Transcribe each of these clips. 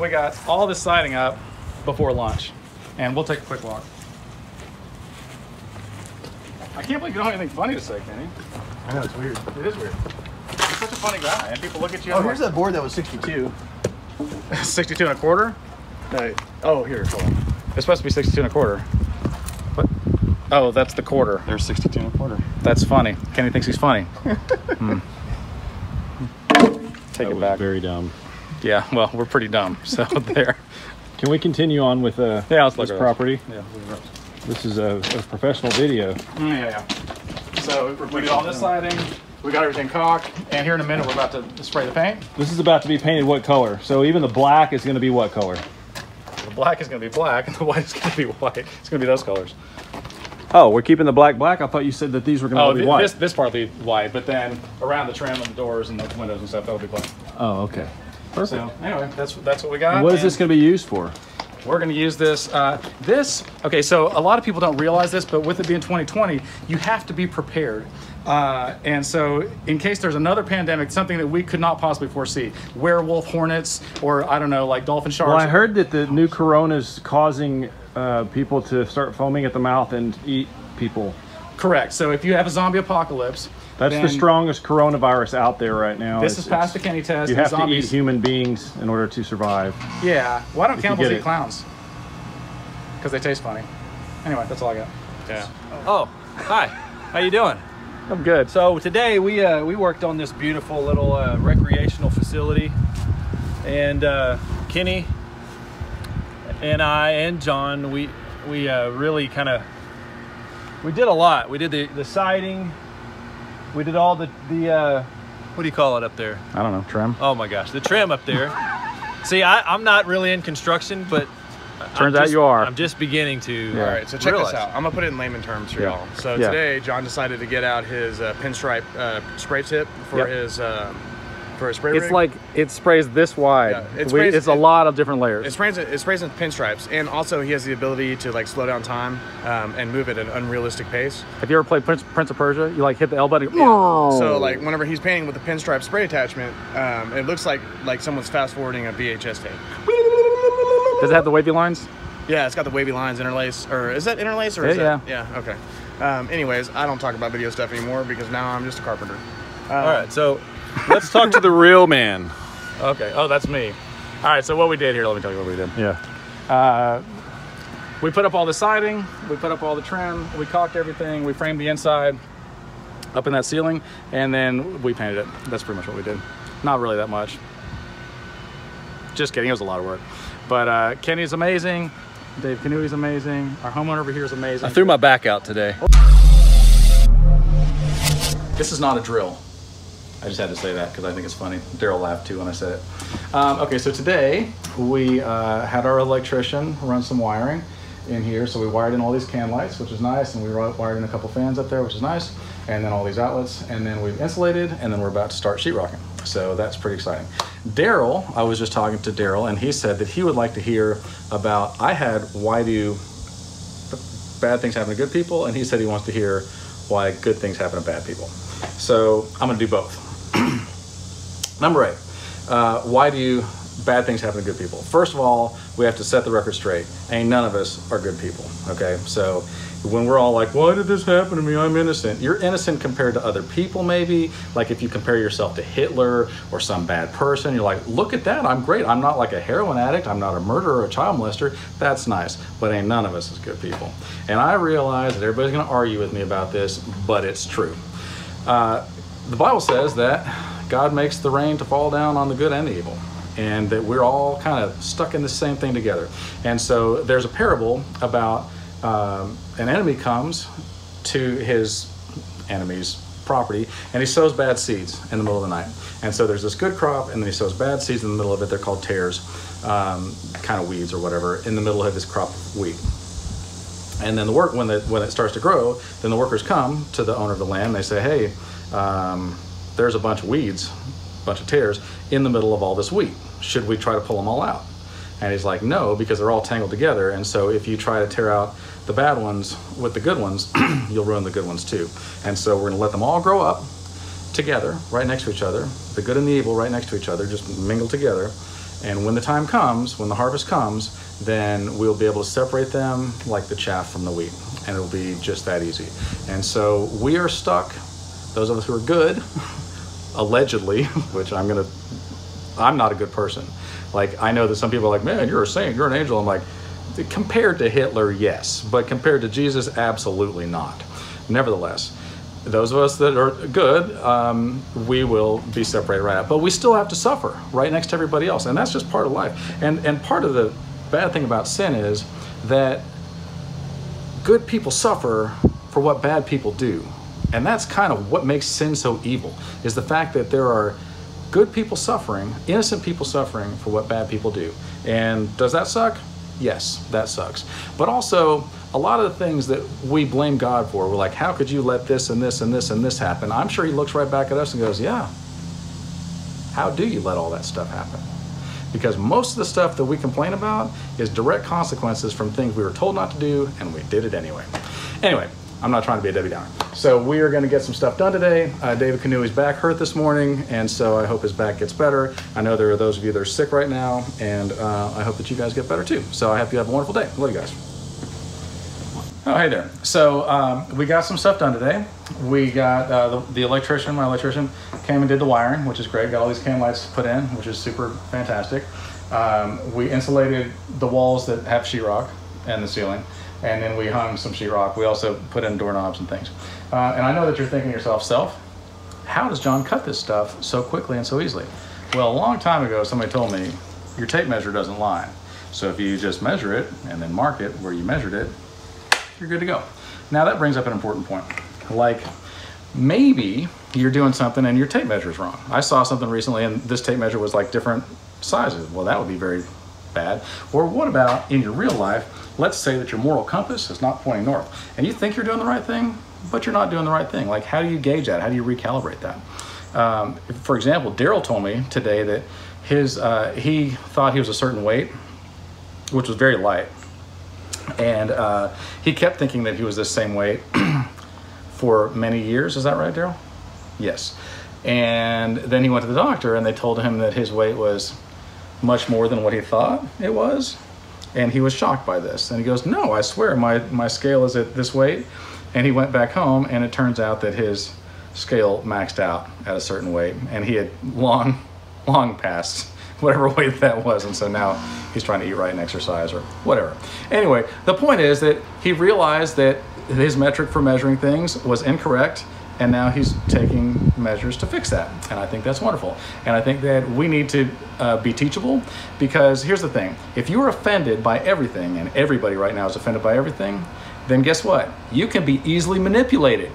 we got all this siding up before lunch, and we'll take a quick walk. I can't believe you don't have anything funny to say, Kenny. I know, it's weird. It is weird. You're such a funny guy, and people look at you. Oh, and here's like, that board that was 62. 62 and a quarter. Uh, oh, here, hold on. It's supposed to be 62 and a quarter. What? Oh, that's the quarter. There's 62 and a quarter. That's funny. Kenny thinks he's funny. Hmm. Take That it was back. very dumb. Yeah, well, we're pretty dumb. So there. Can we continue on with uh, Yeah, let's look this at property? Yeah. This is a, a professional video. Mm, yeah, yeah. So we did all this siding. We got everything caulked, and here in a minute we're about to spray the paint. This is about to be painted what color? So even the black is going to be what color? The black is going to be black, and the white is going to be white. It's going to be those colors. Oh, we're keeping the black black. I thought you said that these were going to Oh, be thi- white. this this part will be white, but then around the trim and the doors and the windows and stuff that'll be black. Oh, okay. Perfect. So anyway, that's that's what we got. What is this going to be used for? We're going to use this. Uh, this, okay, so a lot of people don't realize this, but with it being 2020, you have to be prepared. Uh, and so, in case there's another pandemic, something that we could not possibly foresee, werewolf hornets, or I don't know, like dolphin sharks. Well, I heard that the new corona is causing uh, people to start foaming at the mouth and eat people. Correct. So, if you have a zombie apocalypse, That's the strongest coronavirus out there right now. This It's- is past the Kenny test. You and have to eat human beings in order to survive. Yeah. Why don't you cannibals get eat it. clowns? Because they taste funny. Anyway, that's all I got. Yeah. Oh, hi. How you doing? I'm good. So today we uh, we worked on this beautiful little uh, recreational facility, and uh, Kenny and I and John we we uh, really kind of we did a lot. We did the the siding, we did all the the uh, what do you call it up there? I don't know. Trim. Oh my gosh, the trim up there. See, I, I'm not really in construction, but Turns I'm out you are. I'm just beginning to. Yeah. All right, so check realize. this out. I'm gonna put it in layman terms for Yeah. y'all. So Yeah. today, John decided to get out his uh, pinstripe uh, spray tip for Yep. his uh, for his spray It's rig. like it sprays this wide. Yeah, it We- sprays- it's a it- lot of different layers. it sprays it sprays in pinstripes, and also he has the ability to like slow down time um, and move at an unrealistic pace. Have you ever played Prince, Prince of Persia? You like hit the L button. So like whenever he's painting with the pinstripe spray attachment, um, it looks like like someone's fast forwarding a VHS tape. Does it have the wavy lines? Yeah, it's got the wavy lines interlace, or is that interlace or is Yeah, that? Yeah. Okay. Um, anyways, I don't talk about video stuff anymore because now I'm just a carpenter. All right, so let's talk to the real man. Okay. Oh, that's me. All right. So what we did here, let me tell you what we did. Yeah. Uh, we put up all the siding. We put up all the trim. We caulked everything. We framed the inside up in that ceiling, and then we painted it. That's pretty much what we did. Not really that much. Just kidding. It was a lot of work. But uh, Kenny's amazing. Dave Canooey's amazing. Our homeowner over here is amazing. I threw my back out today. This is not a drill. I just had to say that because I think it's funny. Daryl laughed too when I said it. Um, okay, so today we uh, had our electrician run some wiring in here. So we wired in all these can lights, which is nice, and we wired in a couple fans up there, which is nice, and then all these outlets, and then we've insulated, and then we're about to start sheetrocking. So that's pretty exciting. Daryl, I was just talking to Daryl, and he said that he would like to hear about. I had why do bad things happen to good people, and he said he wants to hear why good things happen to bad people. So I'm gonna do both. Number eight, uh, why do you bad things happen to good people? First of all, we have to set the record straight. Ain't none of us are good people, okay? So when we're all like, why did this happen to me? I'm innocent. You're innocent compared to other people, maybe. Like if you compare yourself to Hitler or some bad person, you're like, look at that, I'm great. I'm not like a heroin addict. I'm not a murderer or a child molester. That's nice. But ain't none of us is good people. And I realize that everybody's gonna argue with me about this, but it's true. Uh, the Bible says that God makes the rain to fall down on the good and the evil, and that we're all kind of stuck in the same thing together. And so there's a parable about um, an enemy comes to his enemy's property and he sows bad seeds in the middle of the night. And so there's this good crop, and then he sows bad seeds in the middle of it. They're called tares, um, kind of weeds or whatever, in the middle of his crop of wheat. And then the work when the when it starts to grow, then the workers come to the owner of the land. They say, "Hey, um, there's a bunch of weeds, a bunch of tares in the middle of all this wheat. Should we try to pull them all out?" And he's like, "No, because they're all tangled together. And so if you try to tear out the bad ones with the good ones, you'll ruin the good ones too. And so we're going to let them all grow up together, right next to each other. The good and the evil right next to each other, just mingle together. And when the time comes, when the harvest comes, then we'll be able to separate them like the chaff from the wheat. And it'll be just that easy. And so we are stuck, those of us who are good, allegedly, which I'm gonna, I'm not a good person. Like, I know that some people are like, man, you're a saint, you're an angel. I'm like, compared to Hitler, yes, but compared to Jesus, absolutely not. Nevertheless, those of us that are good, um, we will be separated right out. But we still have to suffer right next to everybody else, and that's just part of life. And and part of the bad thing about sin is that good people suffer for what bad people do, and that's kind of what makes sin so evil. Is the fact that there are good people suffering, innocent people suffering for what bad people do. And does that suck? Yes, that sucks. But also, a lot of the things that we blame God for, we're like, how could you let this and this and this and this happen? I'm sure He looks right back at us and goes, yeah. How do you let all that stuff happen? Because most of the stuff that we complain about is direct consequences from things we were told not to do and we did it anyway. Anyway, I'm not trying to be a Debbie Downer. So we are going to get some stuff done today. Uh, David Kanui's back hurt this morning, and so I hope his back gets better. I know there are those of you that are sick right now, and uh, I hope that you guys get better too. So I hope you have a wonderful day. Love you guys. Oh, hey there. So um, we got some stuff done today. We got uh, the, the electrician, my electrician, came and did the wiring, which is great. Got all these can lights put in, which is super fantastic. Um, we insulated the walls that have sheetrock and the ceiling and then we hung some sheetrock. We also put in doorknobs and things. Uh, and I know that you're thinking to yourself, self, how does John cut this stuff so quickly and so easily? Well, a long time ago, somebody told me your tape measure doesn't lie. So if you just measure it and then mark it where you measured it, you're good to go. Now that brings up an important point. Like maybe you're doing something and your tape measure is wrong. I saw something recently and this tape measure was like different sizes. Well, that would be very bad. Or what about in your real life, let's say that your moral compass is not pointing north and you think you're doing the right thing, but you're not doing the right thing. Like, how do you gauge that? How do you recalibrate that? Um, for example, Daryl told me today that his uh, he thought he was a certain weight, which was very light, and uh, he kept thinking that he was this same weight for many years. Is that right, Daryl? Yes. And then he went to the doctor, and they told him that his weight was much more than what he thought it was. And he was shocked by this. And he goes, No, I swear my, my scale is at this weight. And he went back home, and it turns out that his scale maxed out at a certain weight. And he had long, long passed whatever weight that was. And so now he's trying to eat right and exercise or whatever. Anyway, the point is that he realized that his metric for measuring things was incorrect and now he's taking measures to fix that. And i think that's wonderful. And i think that we need to uh, be teachable because here's the thing. If you're offended by everything and everybody right now is offended by everything then guess what? You can be easily manipulated.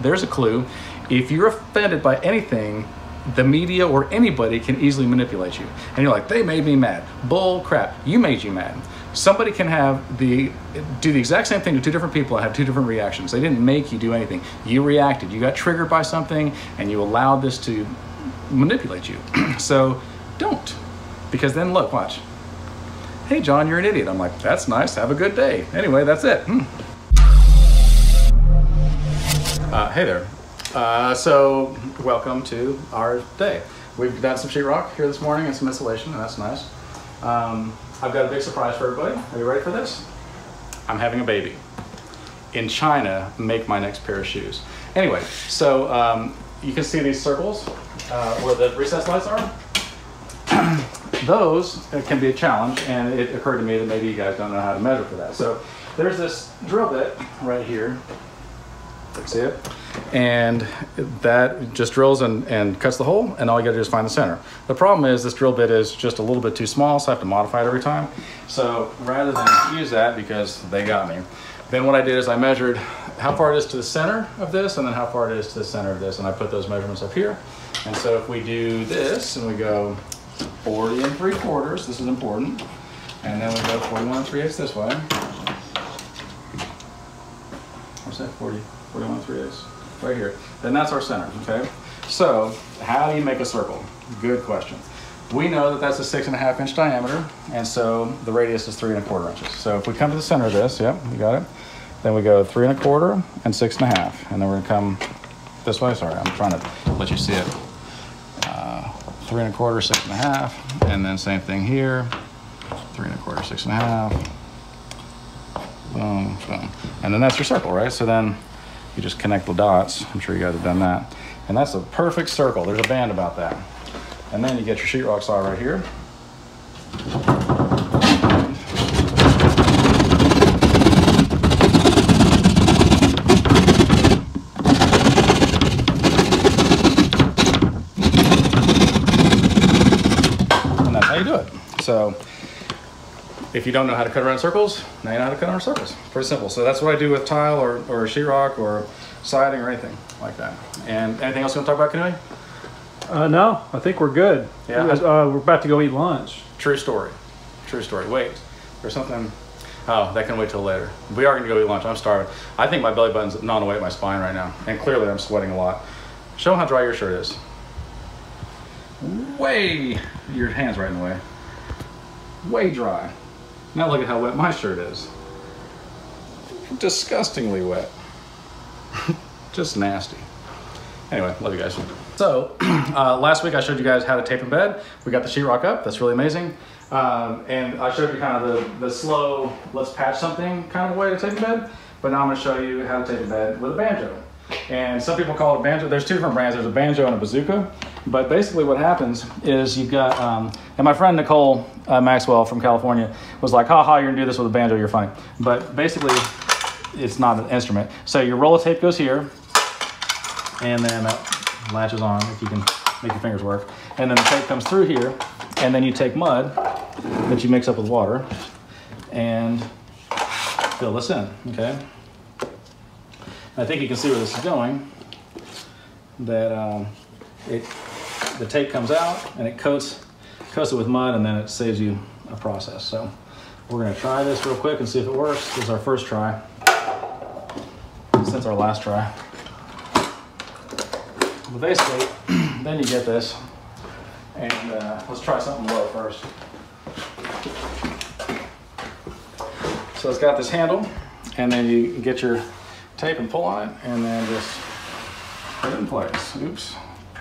There's a clue. If you're offended by anything the media or anybody can easily manipulate you. And you're like they made me mad. Bull crap. You made you mad somebody can have the do the exact same thing to two different people and have two different reactions. They didn't make you do anything. You reacted. You got triggered by something and you allowed this to manipulate you. So don't. Because then look watch. Hey john you're an idiot. I'm like that's nice. Have a good day. Anyway that's it. Hmm. uh, hey there. Uh, so welcome to our day. We've done some sheetrock here this morning and some insulation and that's nice. Um, I've got a big surprise for everybody. Are you ready for this? I'm having a baby. In China, make my next pair of shoes. Anyway, so um, you can see these circles uh, where the recess lights are. Those can be a challenge, and it occurred to me that maybe you guys don't know how to measure for that. So there's this drill bit right here. See it? And that just drills and, and cuts the hole, and all you gotta do is find the center. The problem is this drill bit is just a little bit too small, so I have to modify it every time. So rather than use that, because they got me, then what I did is I measured how far it is to the center of this, and then how far it is to the center of this, and I put those measurements up here. And so if we do this, and we go 40 and 3 quarters, this is important, and then we go 41 and 3 eighths this way. What's that, 40? 41 3 eighths, right here. Then that's our center, okay? So, how do you make a circle? Good question. We know that that's a six and a half inch diameter, and so the radius is three and a quarter inches. So if we come to the center of this, yep, you got it. Then we go three and a quarter and six and a half, and then we're gonna come this way. Sorry, I'm trying to let you see it. Uh, three and a quarter, six and a half, and then same thing here, three and a quarter, six and a half. Boom, boom. And then that's your circle, right? So then you just connect the dots. I'm sure you guys have done that. And that's a perfect circle. There's a band about that. And then you get your sheetrock saw right here. And that's how you do it. So if you don't know how to cut around circles, now you know how to cut around circles. Pretty simple. So that's what I do with tile or, or sheetrock or siding or anything like that. And anything else you want to talk about canoeing? Uh, no, I think we're good. Yeah. Uh, we're about to go eat lunch. True story. True story. Wait, there's something. Oh, that can wait till later. We are going to go eat lunch. I'm starving. I think my belly button's gnawing away at my spine right now. And clearly I'm sweating a lot. Show 'em how dry your shirt is. Way, your hand's right in the way. Way dry. Now look at how wet my shirt is. Disgustingly wet. Just nasty. Anyway, love you guys. So, uh, last week I showed you guys how to tape and bed. We got the sheetrock up. That's really amazing. Um, and I showed you kind of the, the slow, let's patch something kind of way to tape and bed. But now I'm going to show you how to tape and bed with a banjo. And some people call it a banjo. There's two different brands. There's a banjo and a bazooka. But basically, what happens is you've got, um, and my friend Nicole uh, Maxwell from California was like, "Ha ha, you're gonna do this with a banjo. You're funny." But basically, it's not an instrument. So your roll of tape goes here, and then it latches on if you can make your fingers work. And then the tape comes through here, and then you take mud that you mix up with water and fill this in. Okay. I think you can see where this is going. That um, it, the tape comes out and it coats, coats it with mud, and then it saves you a process. So we're gonna try this real quick and see if it works. This is our first try. Since our last try. But basically, then you get this, and uh, let's try something low first. So it's got this handle, and then you get your tape and pull on it, and then just put it in place. Oops.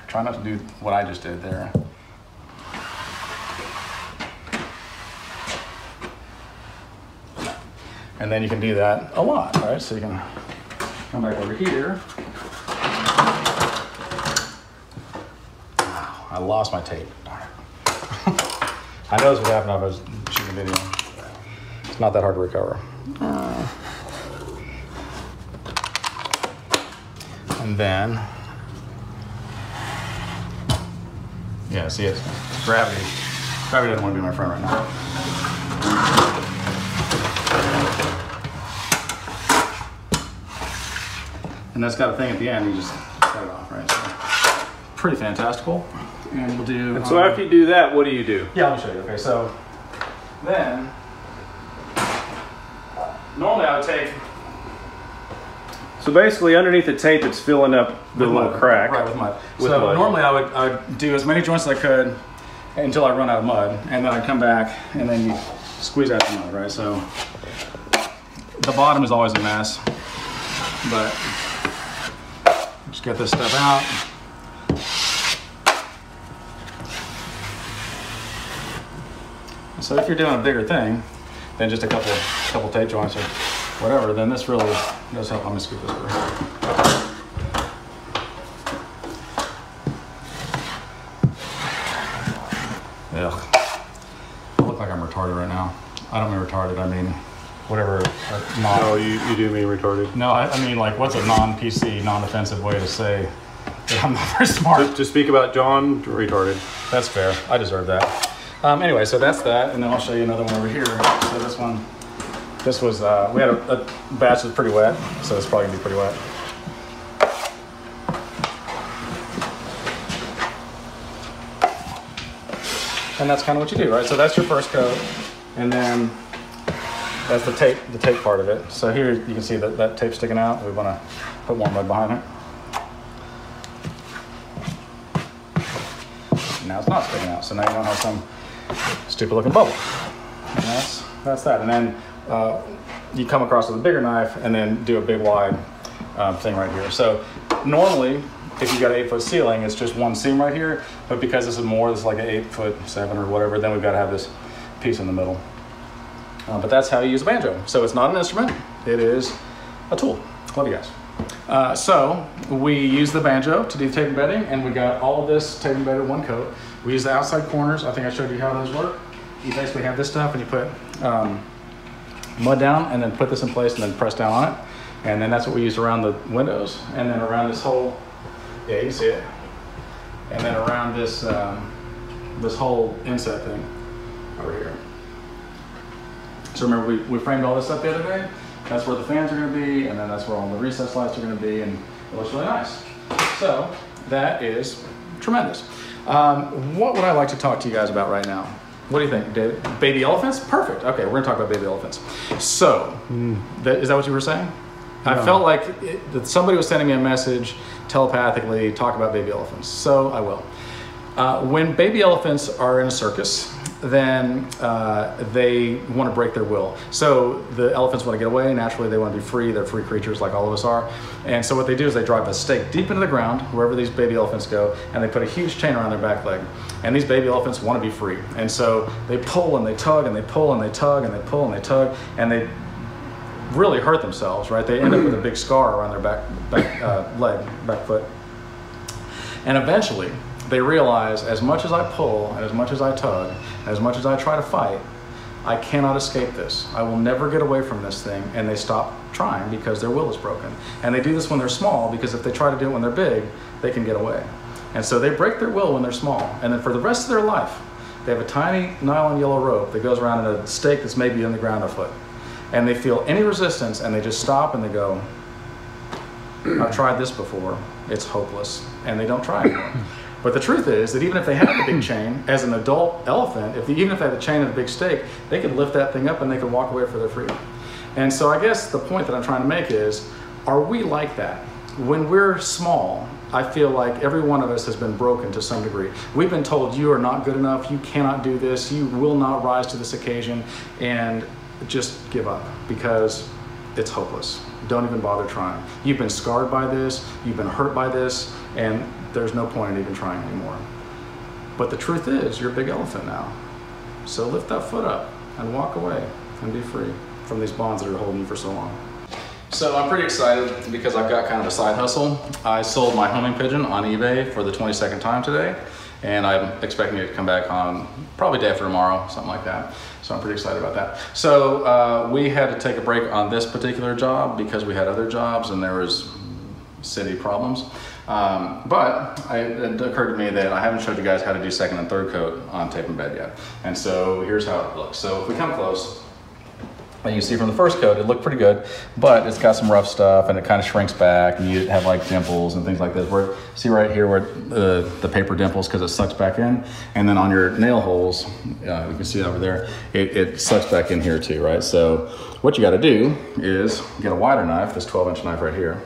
Try not to do what I just did there. And then you can do that a lot, right? So you can come back over here. I lost my tape. I know this would happen if I was shooting a video. It's not that hard to recover. Oh. And then, yeah, see it? Gravity. Gravity doesn't want to be my friend right now. And that's got a thing at the end, you just cut it off, right? So, pretty fantastical. And we'll do. And so um, after you do that, what do you do? yeah, let me show you. Okay, so then normally I would take So basically, underneath the tape, it's filling up the with little mud. crack. Right, with mud. With so mud. normally I would, I would do as many joints as I could until I run out of mud, and then I'd come back and then you squeeze out the mud, right? So the bottom is always a mess, but just get this stuff out. So if you're doing a bigger thing than just a couple couple tape joints or whatever, then this really does help. Let me scoop this through. Ugh. I look like I'm retarded right now. I don't mean retarded, I mean whatever. non- No, you, you do mean retarded. no, I, I mean like what's a non-PC, non-offensive way to say that I'm not very smart? To speak about John, retarded. That's fair. I deserve that. Um, anyway, so that's that, and then I'll show you another one over here. So this one, this was uh, we had a, a batch that's pretty wet, so it's probably gonna be pretty wet. And that's kind of what you do, right? So that's your first coat, and then that's the tape, the tape part of it. So here you can see that that tape sticking out. We want to put more mud behind it. now it's not sticking out. So now you don't have some stupid looking bubble. And that's, that's that. And then uh, you come across with a bigger knife and then do a big wide um, thing right here. So normally if you've got an eight foot ceiling, it's just one seam right here. But because this is more, this is like an eight foot seven or whatever, then we've got to have this piece in the middle. Uh, but that's how you use a banjo. So it's not an instrument, it is a tool. Love you guys. Uh, so we use the banjo to do the tape and bedding, and we got all of this tape and bedded one coat. We use the outside corners. I think I showed you how those work. You basically have this stuff, and you put um, mud down, and then put this in place, and then press down on it. And then that's what we use around the windows, and then around this whole, yeah, you see it. And then around this um, this whole inset thing over here. So remember, we, we framed all this up the other day. That's where the fans are going to be, and then that's where all the recess lights are going to be, and it looks really nice. So that is tremendous. Um, what would I like to talk to you guys about right now? What do you think, David? Baby elephants? Perfect. Okay, we're going to talk about baby elephants. So, that, is that what you were saying? I felt like it, that somebody was sending me a message telepathically, talk about baby elephants. So I will. Uh, when baby elephants are in a circus, then uh, they want to break their will. So the elephants want to get away. Naturally, they want to be free. They're free creatures like all of us are. And so what they do is they drive a stake deep into the ground, wherever these baby elephants go, and they put a huge chain around their back leg. And these baby elephants want to be free. And so they pull and they tug and they pull and they tug and they pull and they tug and they really hurt themselves, right? They end up with a big scar around their back, back uh, leg, back foot. And eventually, they realize as much as I pull and as much as I tug, as much as I try to fight, I cannot escape this. I will never get away from this thing. And they stop trying because their will is broken. And they do this when they're small because if they try to do it when they're big, they can get away. And so they break their will when they're small. And then for the rest of their life, they have a tiny nylon yellow rope that goes around in a stake that's maybe in the ground a foot. And they feel any resistance and they just stop and they go, I've tried this before. It's hopeless. And they don't try anymore. But the truth is that even if they had the big chain, as an adult elephant, if they, even if they had the chain and the big stake, they could lift that thing up and they could walk away for their freedom. And so I guess the point that I'm trying to make is, are we like that? When we're small, I feel like every one of us has been broken to some degree. We've been told you are not good enough, you cannot do this, you will not rise to this occasion, and just give up because it's hopeless. Don't even bother trying. You've been scarred by this, you've been hurt by this, and there's no point in even trying anymore. But the truth is, you're a big elephant now. So lift that foot up and walk away and be free from these bonds that are holding you for so long. So I'm pretty excited because I've got kind of a side hustle. I sold my homing pigeon on eBay for the 22nd time today, and I'm expecting it to come back on probably day after tomorrow, something like that. So I'm pretty excited about that. So uh, we had to take a break on this particular job because we had other jobs and there was city problems. Um, but I, it occurred to me that I haven't showed you guys how to do second and third coat on tape and bed yet. And so here's how it looks. So if we come close, and you see from the first coat, it looked pretty good, but it's got some rough stuff and it kind of shrinks back and you have like dimples and things like this. Where see right here where the, paper dimples because it sucks back in. And then on your nail holes, uh, you can see over there, it, it sucks back in here too, right? So what you got to do is get a wider knife, this 12 inch knife right here.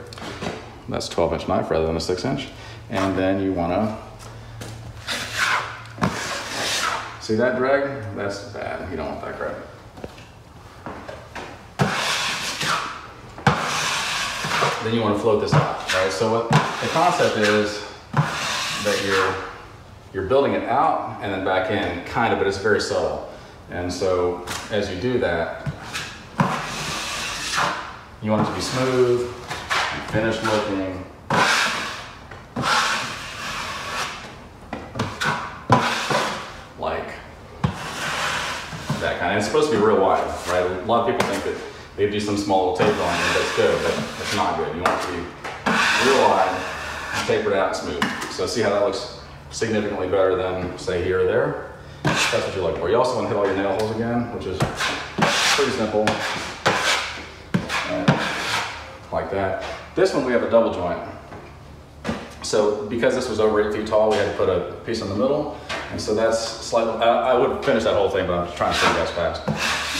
That's 12 inch knife rather than a six inch. And then you want to See that drag? That's bad. You don't want that crap. Then you want to float this out, right? So what the concept is that you're you're building it out and then back in, kind of, but it's very subtle. And so as you do that, you want it to be smooth and finished looking. Like that kind. And it's supposed to be real wide, right? A lot of people think that they do some small little taper on it, that's good, but it's not good. You want it to be real wide, tapered out, and smooth. So see how that looks significantly better than say here or there? That's what you look for. You also want to hit all your nail holes again, which is pretty simple. Like that. This one we have a double joint. So because this was over eight feet tall, we had to put a piece in the middle. And so that's slightly, I, I would finish that whole thing, but I'm just trying to you guys fast.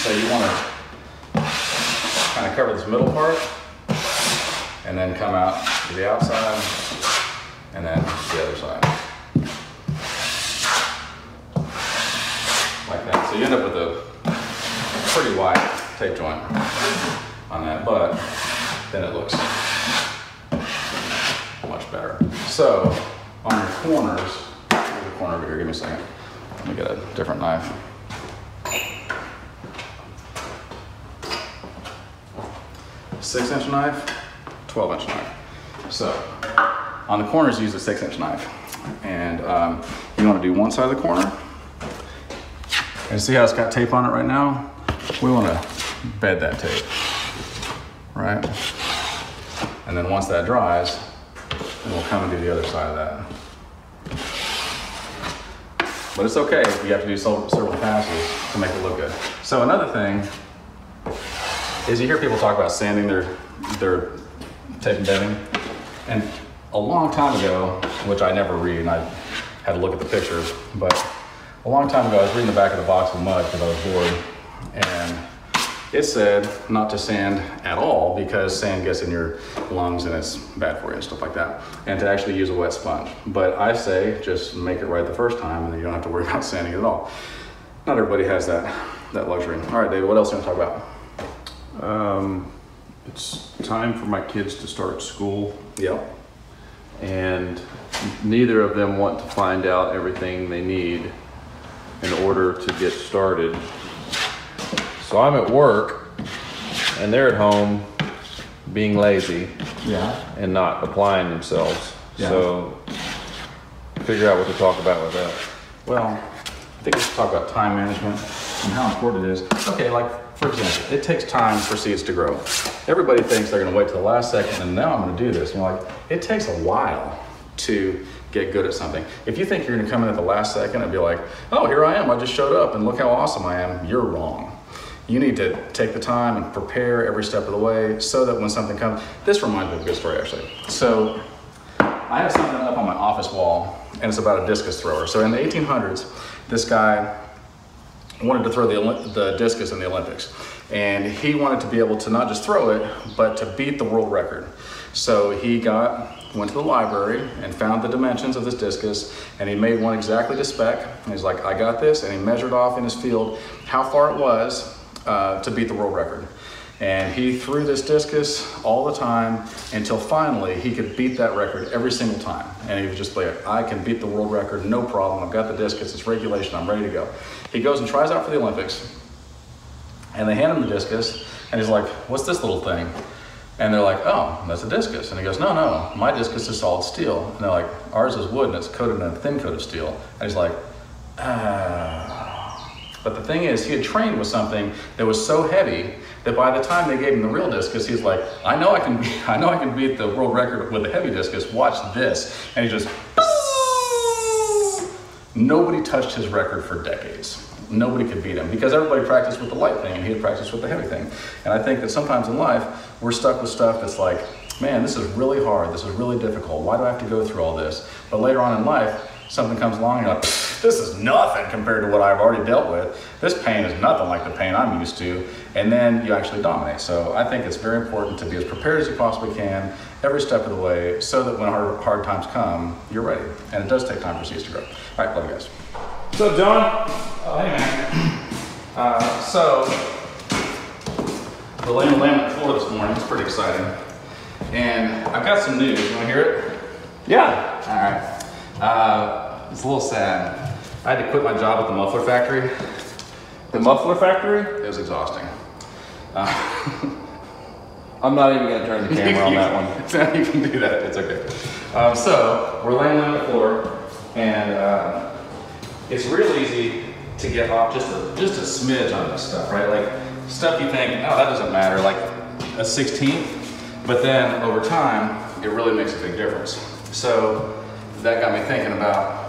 So you want to kind of cover this middle part and then come out to the outside and then the other side. Like that. So you end up with a pretty wide tape joint on that, but then it looks much better. So on your corners, the corner over here. Give me a second. Let me get a different knife. Six inch knife, 12 inch knife. So on the corners, use a six inch knife. And um, you want to do one side of the corner. And see how it's got tape on it right now? We want to bed that tape, right? And then once that dries, we'll come and do the other side of that. But it's okay if you have to do several passes to make it look good. So another thing is you hear people talk about sanding their their tape and bedding, and a long time ago, which I never read, and I had to look at the pictures, but a long time ago I was reading the back of the box of mud because I was bored, and it said not to sand at all because sand gets in your lungs and it's bad for you and stuff like that, and to actually use a wet sponge. But I say just make it right the first time, and then you don't have to worry about sanding it at all. Not everybody has that that luxury. All right, David, what else do you want to talk about? Um, it's time for my kids to start school, Yep. and neither of them want to find out everything they need in order to get started. So I'm at work, and they're at home being lazy Yeah. and not applying themselves. Yeah. So figure out what to talk about with that. Well, I think we should talk about time management and how important it is. Okay, like for example, it takes time for seeds to grow. Everybody thinks they're gonna wait till the last second and now I'm gonna do this. And you're like, it takes a while to get good at something. If you think you're gonna come in at the last second and be like, oh, here I am, I just showed up and look how awesome I am, you're wrong. You need to take the time and prepare every step of the way so that when something comes, this reminds me of a good story actually. So I have something up on my office wall, and it's about a discus thrower. So in the 1800s, this guy wanted to throw the, the discus in the Olympics. And he wanted to be able to not just throw it, but to beat the world record. So he got went to the library and found the dimensions of this discus, and he made one exactly to spec. And he's like, I got this, and he measured off in his field how far it was uh, to beat the world record. And he threw this discus all the time until finally he could beat that record every single time. And he was just like, I can beat the world record, no problem. I've got the discus, it's regulation, I'm ready to go. He goes and tries out for the Olympics, and they hand him the discus, and he's like, What's this little thing? And they're like, Oh, that's a discus. And he goes, No, no, my discus is solid steel. And they're like, Ours is wood and it's coated in a thin coat of steel. And he's like, Ah. But the thing is, he had trained with something that was so heavy that by the time they gave him the real discus, he's like, I know I can, be, I know I can beat the world record with the heavy discus. Watch this, and he just. Nobody touched his record for decades. Nobody could beat him because everybody practiced with the light thing and he had practiced with the heavy thing. And I think that sometimes in life, we're stuck with stuff that's like, man, this is really hard. This is really difficult. Why do I have to go through all this? But later on in life, something comes along and you're like, "Pfft, this is nothing compared to what I've already dealt with. This pain is nothing like the pain I'm used to. And then you actually dominate. So I think it's very important to be as prepared as you possibly can every step of the way so that when hard, hard times come, you're ready. And it does take time for seeds to grow. All right, love you guys. What's up, John? Oh, hey, man. Uh, so, we're laying the laminate floor this morning. It's pretty exciting. And I've got some news. You want to hear it? Yeah. All right. Uh, it's a little sad. I had to quit my job at the muffler factory. The muffler factory? It was exhausting. Uh, I'm not even gonna turn the camera on that one. you can do that. It's okay. Um, so we're laying on the floor, and uh, it's real easy to get off just a just a smidge on this stuff, right? Like stuff you think, oh, that doesn't matter, like a sixteenth, but then over time, it really makes a big difference. So that got me thinking about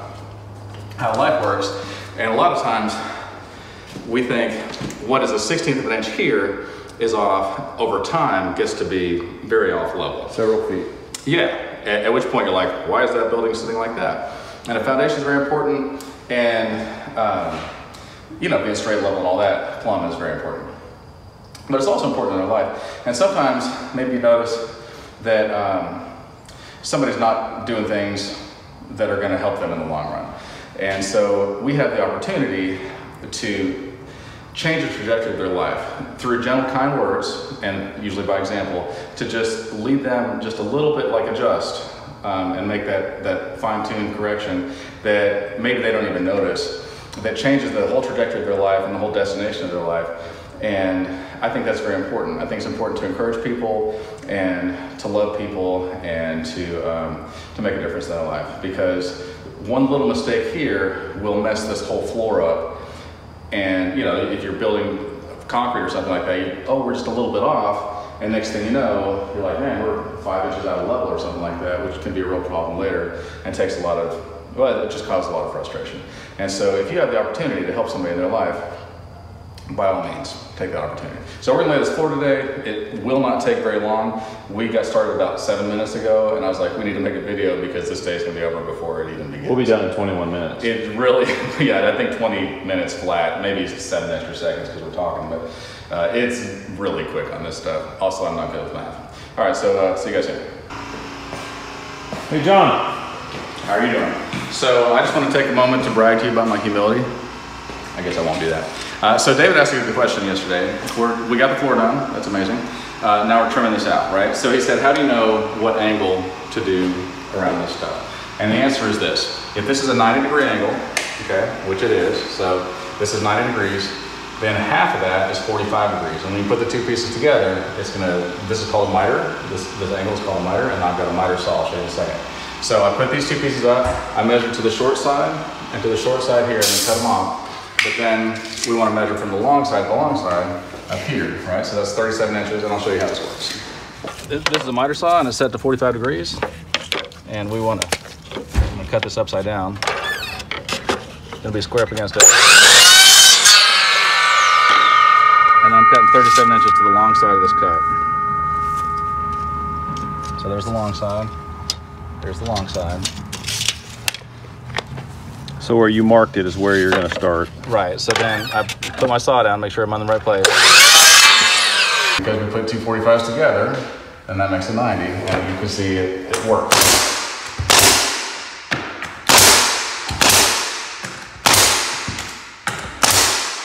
how life works, and a lot of times we think what is a sixteenth of an inch here is off over time gets to be very off level. Several feet. Yeah, at, at which point you're like, why is that building sitting like that? And a foundation is very important, and um, you know, being straight level and all that, plumb is very important. But it's also important in our life. And sometimes maybe you notice that um, somebody's not doing things that are going to help them in the long run. And so we have the opportunity to change the trajectory of their life through gentle, kind words, and usually by example, to just lead them just a little bit, like adjust um, and make that, that fine-tuned correction that maybe they don't even notice, that changes the whole trajectory of their life and the whole destination of their life. And I think that's very important. I think it's important to encourage people and to love people and to, um, to make a difference in their life because one little mistake here will mess this whole floor up. And you know, if you're building concrete or something like that, you, oh, we're just a little bit off, and next thing you know, you're like, man, we're five inches out of level or something like that, which can be a real problem later and takes a lot of, well, it just causes a lot of frustration. And so if you have the opportunity to help somebody in their life, by all means, take that opportunity. So we're gonna lay this floor today. It will not take very long. We got started about seven minutes ago, and I was like, we need to make a video because this day is gonna be over before it even begins. We'll be done in 21 minutes. It really, yeah, I think 20 minutes flat, maybe seven extra seconds because we're talking, but uh, it's really quick on this stuff. Also, I'm not good with math. All right, so uh, see you guys soon. Hey, John. How are you doing? So I just want to take a moment to brag to you about my humility. I guess I won't do that. Uh, so David asked a good question yesterday. We're, we got the floor done. That's amazing. Uh, now we're trimming this out, right? So he said, how do you know what angle to do around this stuff? And the answer is this. If this is a 90 degree angle, okay, which it is, so this is 90 degrees, then half of that is 45 degrees. And when you put the two pieces together, it's gonna, this is called a miter, this, this angle is called a miter, and I've got a miter saw, I'll show you in a second. So I put these two pieces up, I measure to the short side and to the short side here and then cut them off. But then we want to measure from the long side to the long side up here, right? So that's 37 inches and I'll show you how this works. This, this is a miter saw and it's set to 45 degrees. And we want to, cut this upside down. It'll be square up against it. And I'm cutting 37 inches to the long side of this cut. So there's the long side. There's the long side. So where you marked it is where you're gonna start. Right, so then I put my saw down, make sure I'm on the right place. Because we put two 45s together, and that makes a 90, and you can see it, it works.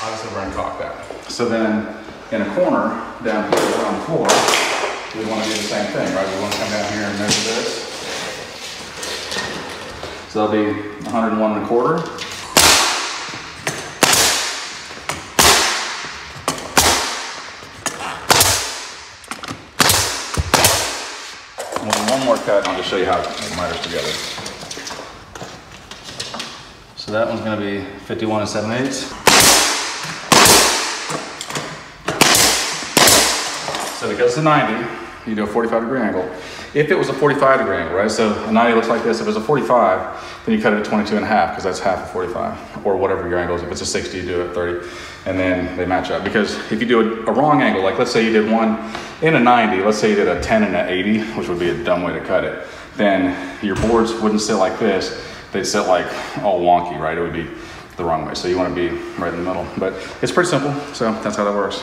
Obviously, we're gonna caulk that. So then, in a corner down here on the floor, we wanna do the same thing, right? We wanna come down here and measure this. So that'll be 101 and a quarter. One more cut I'll just show you how it miters together. So that one's gonna be 51 and 7 eighths. So because it's a 90, you do a 45 degree angle. If it was a 45 degree angle, right? So a 90 looks like this. If it's a 45, then you cut it at 22 and a half because that's half of 45 or whatever your angle is. If it's a 60, you do it at 30 and then they match up. Because if you do a, a wrong angle, like let's say you did one in a 90, let's say you did a 10 and an 80, which would be a dumb way to cut it, then your boards wouldn't sit like this. They'd sit like all wonky, right? It would be the wrong way. So you want to be right in the middle. But it's pretty simple. So that's how that works.